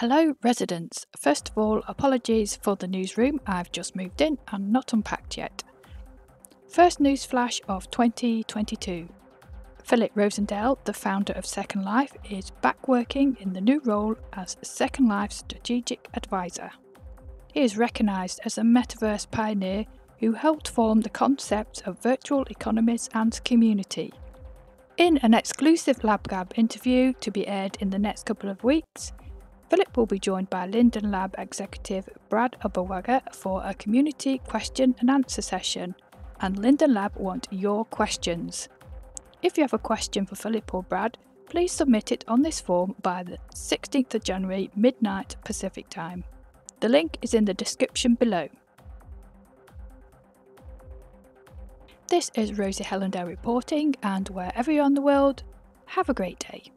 Hello, residents. First of all, apologies for the newsroom. I've just moved in and not unpacked yet. First news flash of 2022. Philip Rosedale, the founder of Second Life, is back working in the new role as Second Life Strategic Advisor. He is recognised as a metaverse pioneer who helped form the concepts of virtual economies and community. In an exclusive LabGab interview to be aired in the next couple of weeks, Philip will be joined by Linden Lab executive Brad Oberwager for a community question and answer session, and Linden Lab want your questions. If you have a question for Philip or Brad, please submit it on this form by the 16th of January, midnight Pacific time. The link is in the description below. This is Rosie Helendale reporting, and wherever you're in the world, have a great day.